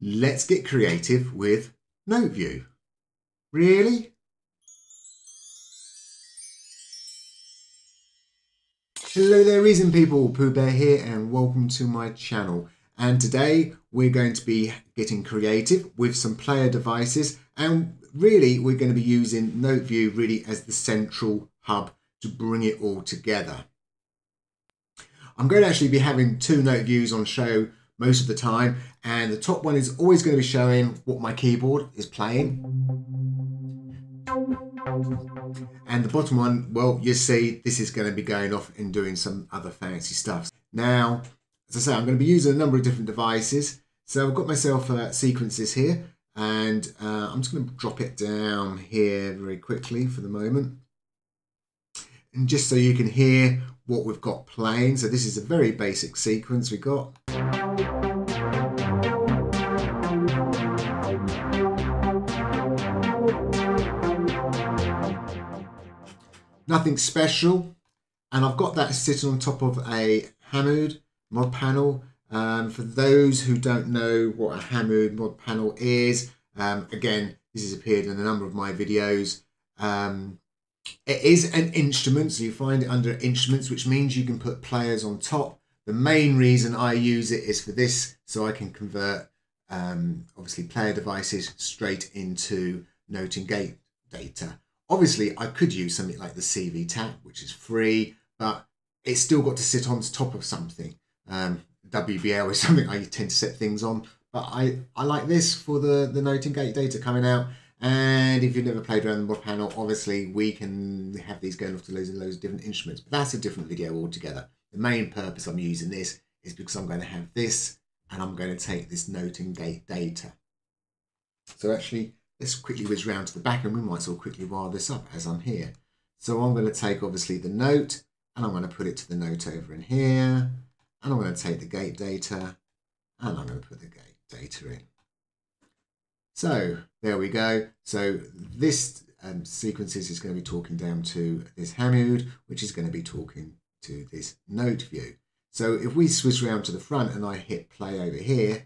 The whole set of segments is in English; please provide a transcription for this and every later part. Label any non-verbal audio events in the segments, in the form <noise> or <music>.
let's get creative with Note View. Really? Hello there reason people, Pooh Bear here and welcome to my channel. And today we're going to be getting creative with some player devices and really we're going to be using Note View really as the central hub to bring it all together. I'm going to actually be having two note views on show most of the time and the top one is always going to be showing what my keyboard is playing and the bottom one well you see this is going to be going off and doing some other fancy stuff now as I say I'm going to be using a number of different devices so I've got myself uh, sequences here and uh, I'm just going to drop it down here very quickly for the moment and just so you can hear what we've got playing. So this is a very basic sequence we got. Nothing special. And I've got that sitting on top of a Hamood mod panel. Um, for those who don't know what a Hamood mod panel is, um, again, this has appeared in a number of my videos. Um, it is an instrument, so you find it under instruments, which means you can put players on top. The main reason I use it is for this, so I can convert um, obviously player devices straight into note and gate data. Obviously, I could use something like the CV tap, which is free, but it's still got to sit on top of something. Um, WBL is <laughs> something I tend to set things on, but I, I like this for the, the note and gate data coming out. And if you've never played around the mod panel, obviously we can have these going off to loads and loads of different instruments, but that's a different video altogether. The main purpose I'm using this is because I'm going to have this and I'm going to take this note and gate data. So actually, let's quickly whiz round to the back and we might as well quickly wire this up as I'm here. So I'm going to take obviously the note and I'm going to put it to the note over in here. And I'm going to take the gate data and I'm going to put the gate data in. So there we go. So this um, sequences is going to be talking down to this Hamood, which is going to be talking to this note view. So if we switch around to the front and I hit play over here,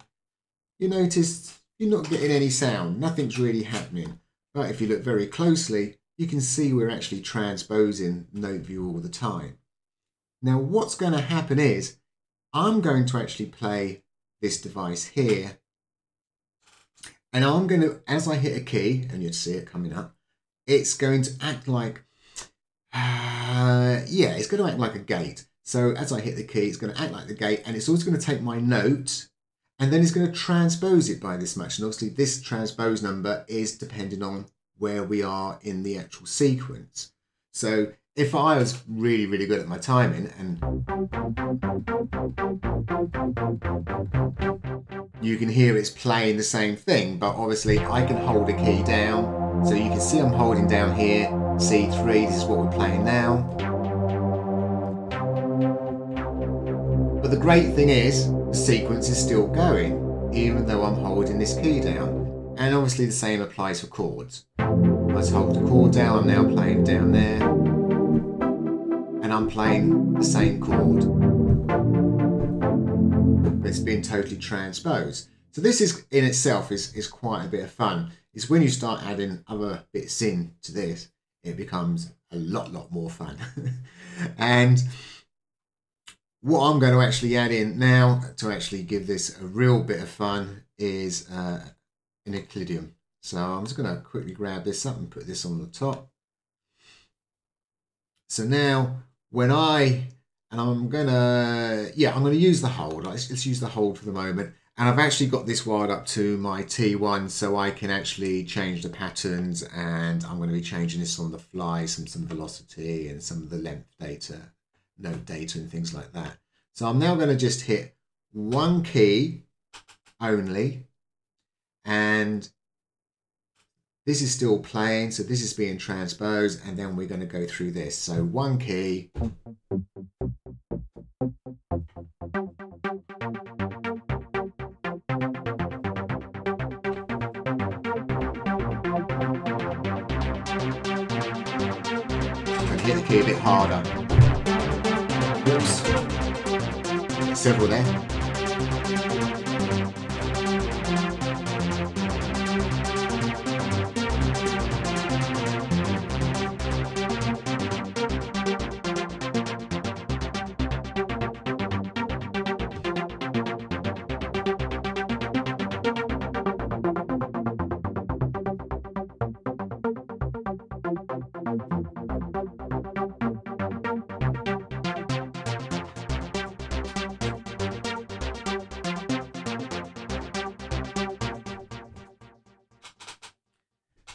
you notice you're not getting any sound. Nothing's really happening. But if you look very closely, you can see we're actually transposing note view all the time. Now what's going to happen is I'm going to actually play this device here and I'm going to, as I hit a key, and you'd see it coming up, it's going to act like, uh, yeah, it's going to act like a gate. So as I hit the key, it's going to act like the gate, and it's also going to take my note, and then it's going to transpose it by this much. And obviously this transpose number is depending on where we are in the actual sequence. So if I was really, really good at my timing and you can hear it's playing the same thing, but obviously I can hold a key down. So you can see I'm holding down here, C3, this is what we're playing now. The great thing is, the sequence is still going, even though I'm holding this key down. And obviously the same applies for chords. Let's hold the chord down, I'm now playing down there. And I'm playing the same chord it's been totally transposed. So this is in itself is, is quite a bit of fun. It's when you start adding other bits in to this, it becomes a lot, lot more fun. <laughs> and what I'm going to actually add in now to actually give this a real bit of fun is uh, an Euclidean. So I'm just going to quickly grab this up and put this on the top. So now when I and I'm gonna, yeah, I'm gonna use the hold. Let's, let's use the hold for the moment. And I've actually got this wired up to my T1 so I can actually change the patterns and I'm going to be changing this on the fly, some, some velocity and some of the length data, note data and things like that. So I'm now going to just hit one key only and this is still playing, so this is being transposed, and then we're going to go through this. So one key. hit the key a bit harder. Oops. Several there.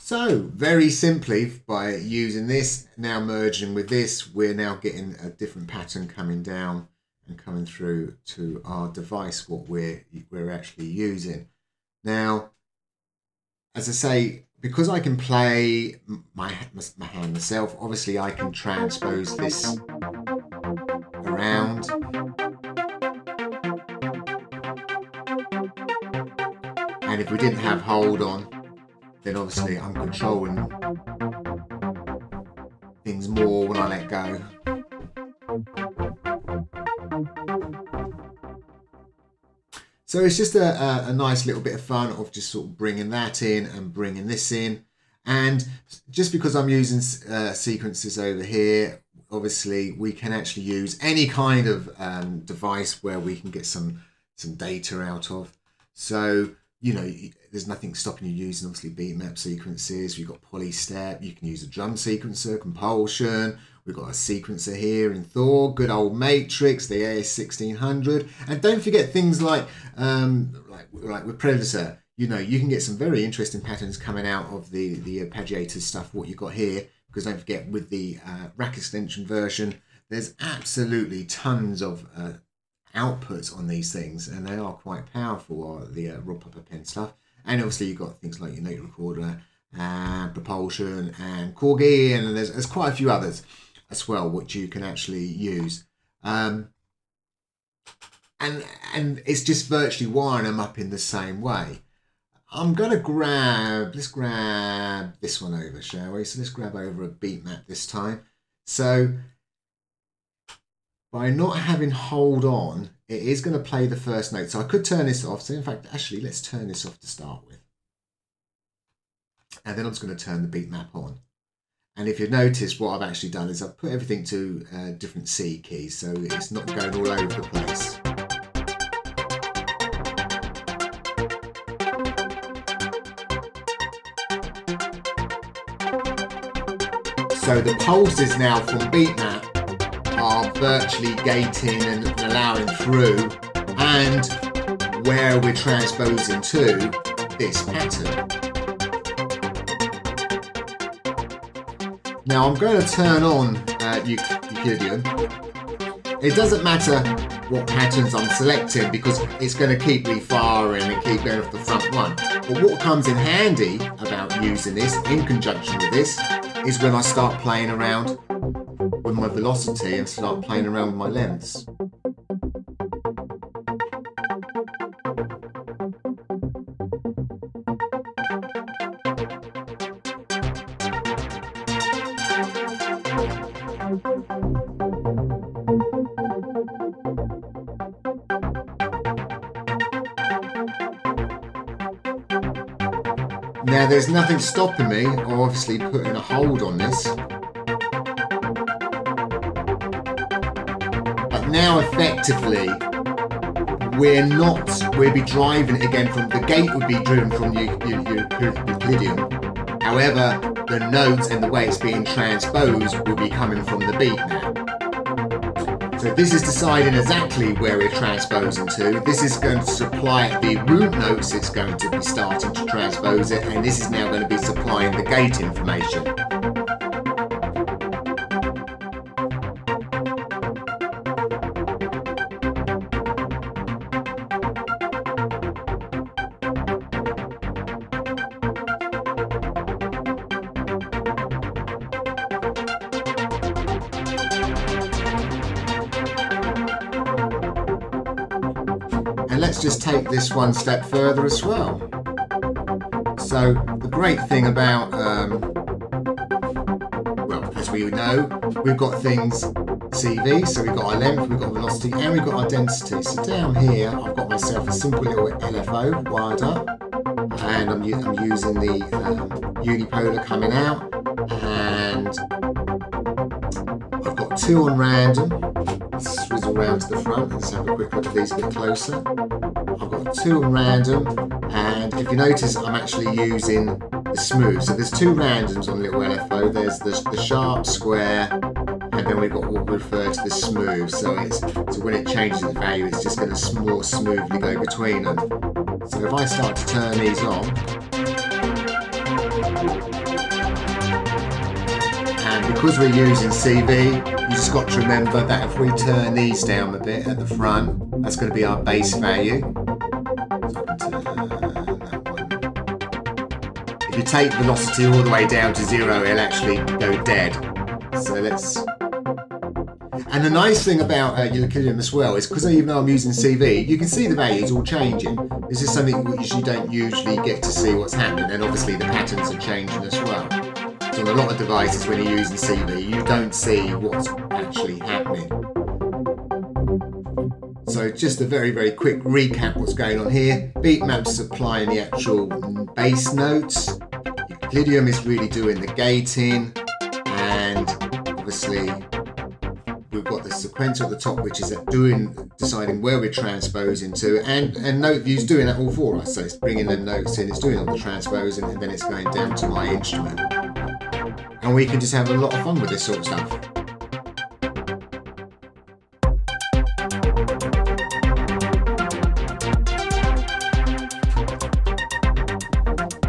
So very simply by using this, now merging with this, we're now getting a different pattern coming down and coming through to our device, what we're, we're actually using. Now, as I say, because I can play my, my hand myself, obviously I can transpose this around. And if we didn't have hold on, then obviously I'm controlling things more when I let go. So it's just a, a, a, nice little bit of fun of just sort of bringing that in and bringing this in. And just because I'm using uh, sequences over here, obviously we can actually use any kind of um, device where we can get some, some data out of. So you know, there's nothing stopping you using obviously beatmap sequences. We've got polystep. You can use a drum sequencer, compulsion. We've got a sequencer here in Thor, good old Matrix, the AS1600, and don't forget things like um, like like with Predator. You know, you can get some very interesting patterns coming out of the the arpeggiator stuff. What you've got here, because don't forget with the uh, rack extension version, there's absolutely tons of uh, outputs on these things, and they are quite powerful. The uh, Pen stuff, and obviously you've got things like your note recorder, and propulsion, and Corgi, and there's there's quite a few others as well which you can actually use. Um, and and it's just virtually wiring them up in the same way. I'm gonna grab, let's grab this one over, shall we? So let's grab over a beat map this time. So by not having hold on, it is going to play the first note. So I could turn this off. So in fact, actually, let's turn this off to start with. And then I'm just going to turn the beat map on. And if you've noticed, what I've actually done is I've put everything to uh, different C keys, so it's not going all over the place. So the pulse is now from beatmap are virtually gating and allowing through and where we're transposing to this pattern. Now I'm going to turn on uh, Euclidean. It doesn't matter what patterns I'm selecting because it's going to keep me refiring and keep going off the front one. But what comes in handy about using this in conjunction with this is when I start playing around with my velocity and start playing around with my lengths. Now there's nothing stopping me, obviously putting a hold on this. Now effectively we're not, we'll be driving it again from, the gate would be driven from the Euclidean. However, the notes and the way it's being transposed will be coming from the beat now. So this is deciding exactly where we're transposing to. This is going to supply the root notes it's going to be starting to transpose it, and this is now going to be supplying the gate information. Let's just take this one step further as well. So the great thing about, um, well, as we know, we've got things CV, so we've got our length, we've got velocity, and we've got our density. So down here, I've got myself a simple little LFO wired up, and I'm, I'm using the um, unipolar coming out, and I've got two on random, swizzle round to the front. Let's have a quick look at these a bit closer. I've got two random, and if you notice, I'm actually using the smooth. So there's two randoms on the little LFO. There's the, the sharp, square, and then we've got what we refer to the smooth. So it's so when it changes the value, it's just going to more smoothly go between them. So if I start to turn these on, because we're using CV, you just got to remember that if we turn these down a bit at the front, that's going to be our base value. If you take velocity all the way down to zero, it'll actually go dead. So let's and the nice thing about uh, as well is because even though I'm using CV, you can see the values all changing. This is something you don't usually get to see what's happening, and obviously the patterns are changing as well. On a lot of devices, when you're using CV, you don't see what's actually happening. So just a very, very quick recap what's going on here. Beatmaps is applying the actual bass notes. Euclidean is really doing the gating, and obviously we've got the sequencer at the top, which is doing deciding where we're transposing to, and and note view's doing that all for us. So it's bringing the notes in, it's doing all the transposing, and then it's going down to my instrument, and we can just have a lot of fun with this sort of stuff.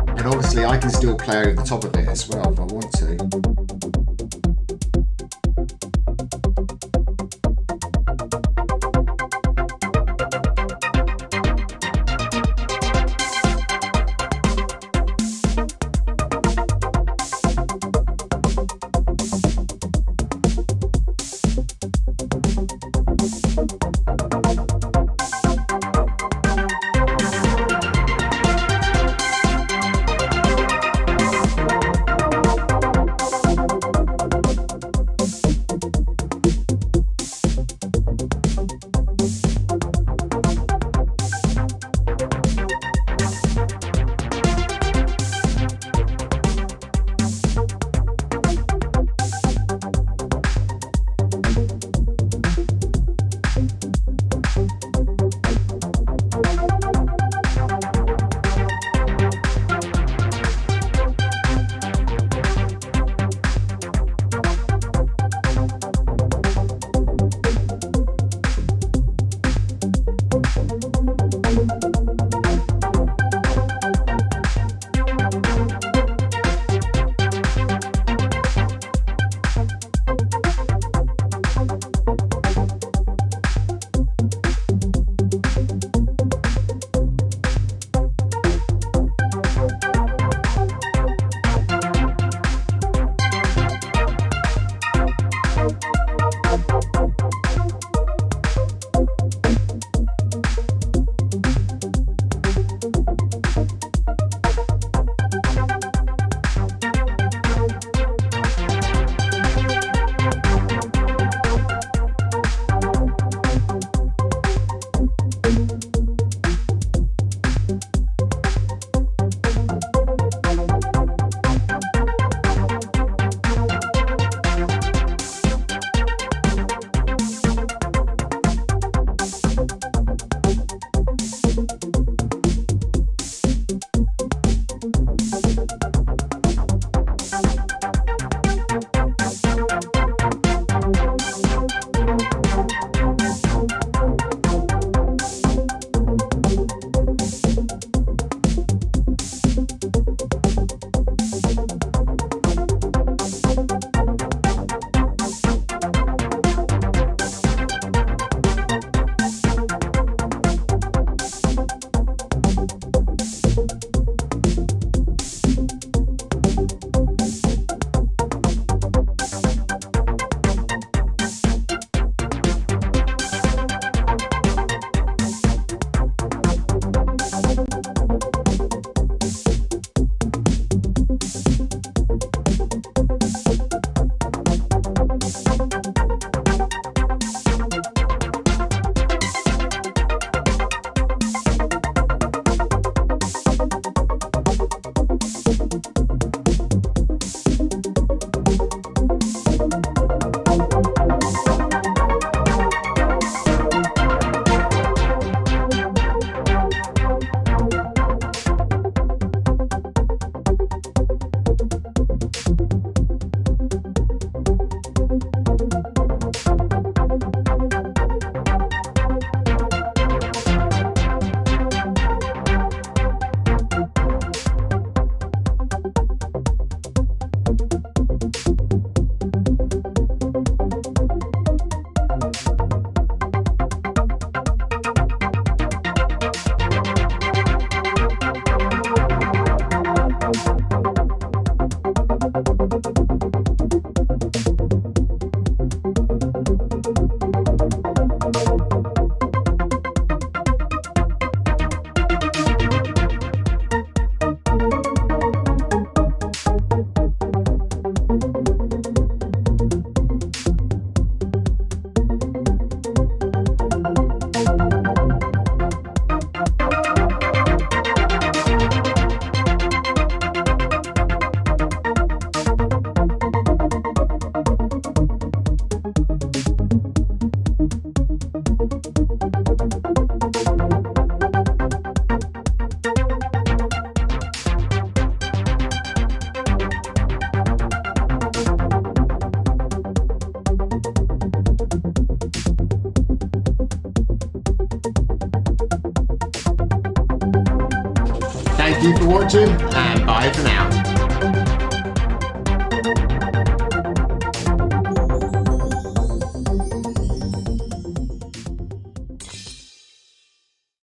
And obviously I can still play over the top of it as well if I want to.